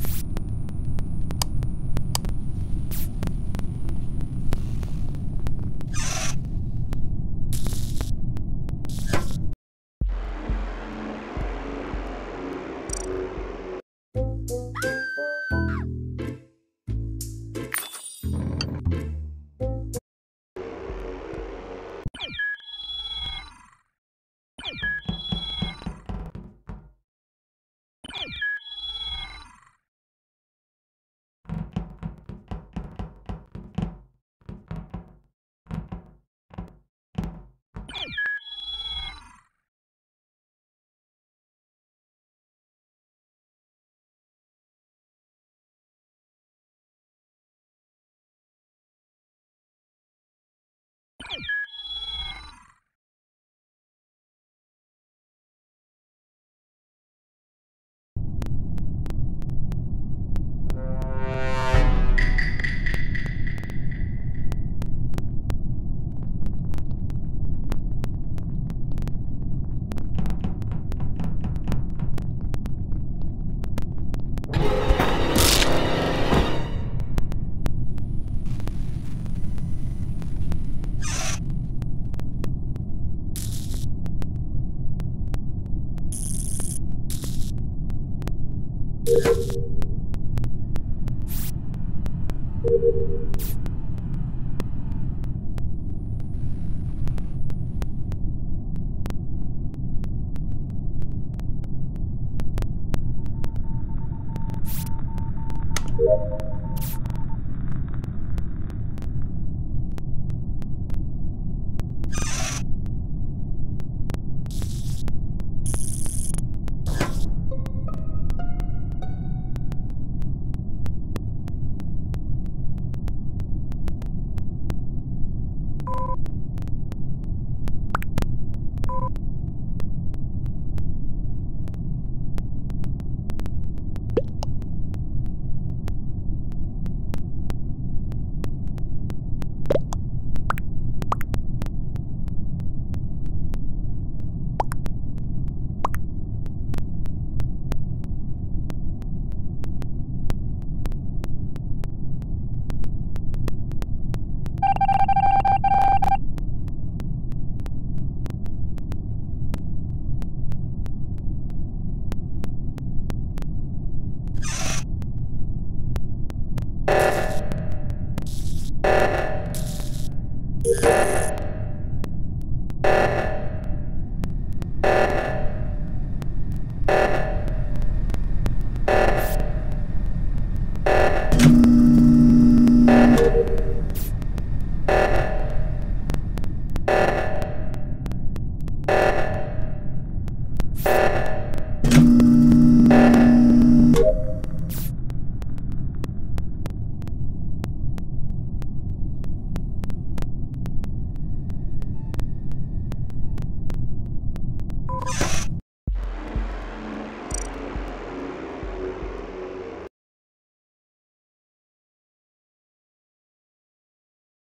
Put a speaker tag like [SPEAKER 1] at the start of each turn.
[SPEAKER 1] you